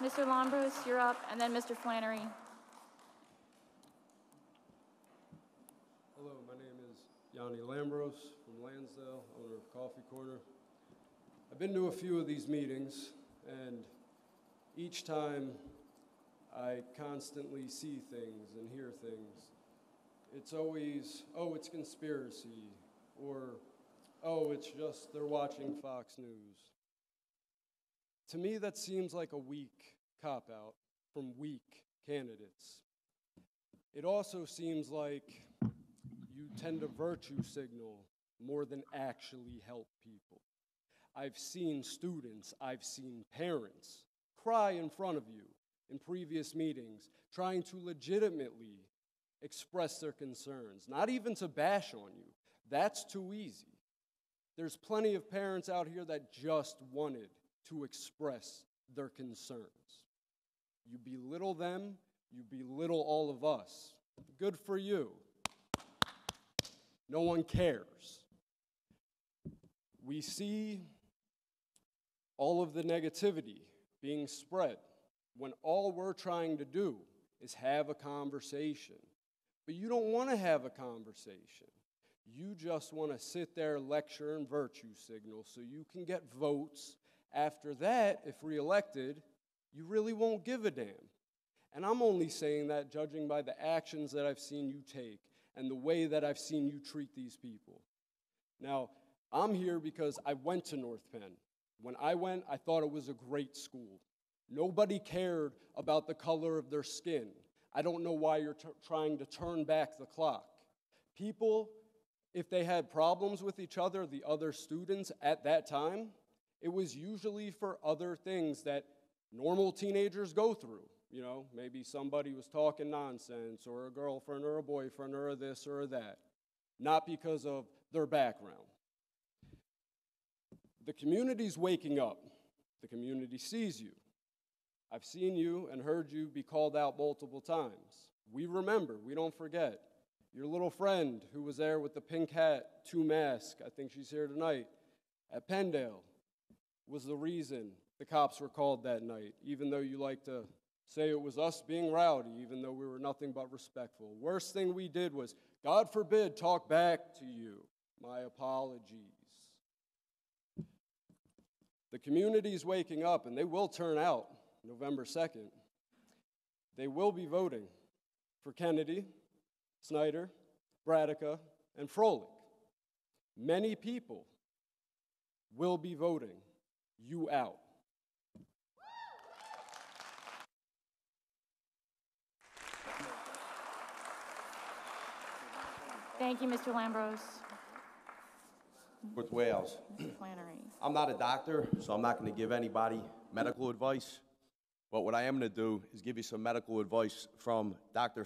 Mr. Lombros, you're up, and then Mr. Flannery. Hello, my name is Yanni Lambros from Lansdale, owner of Coffee Corner. I've been to a few of these meetings, and each time I constantly see things and hear things. It's always, oh, it's conspiracy, or oh, it's just they're watching Fox News. To me, that seems like a weak cop out from weak candidates. It also seems like you tend to virtue signal more than actually help people. I've seen students, I've seen parents cry in front of you in previous meetings, trying to legitimately express their concerns, not even to bash on you. That's too easy. There's plenty of parents out here that just wanted to express their concerns. You belittle them, you belittle all of us. Good for you. No one cares. We see all of the negativity being spread when all we're trying to do is have a conversation. But you don't want to have a conversation. You just want to sit there, lecture, and virtue signal so you can get votes. After that, if reelected, you really won't give a damn. And I'm only saying that judging by the actions that I've seen you take and the way that I've seen you treat these people. Now, I'm here because I went to North Penn. When I went, I thought it was a great school. Nobody cared about the color of their skin. I don't know why you're t- trying to turn back the clock. People, if they had problems with each other, the other students at that time, it was usually for other things that normal teenagers go through. You know, maybe somebody was talking nonsense, or a girlfriend or a boyfriend, or this or that, not because of their background. The community's waking up, the community sees you. I've seen you and heard you be called out multiple times. We remember, we don't forget. Your little friend who was there with the pink hat, two mask, I think she's here tonight, at Penndale, was the reason the cops were called that night, even though you like to say it was us being rowdy, even though we were nothing but respectful. Worst thing we did was, God forbid, talk back to you. My apologies. The community is waking up, and they will turn out. November 2nd, they will be voting for Kennedy, Snyder, Bradica, and Froelich. Many people will be voting you out. Thank you, Mr. Lambros. with Wales. Mr. Flannery. I'm not a doctor, so I'm not going to give anybody medical advice. But what I am going to do is give you some medical advice from Dr.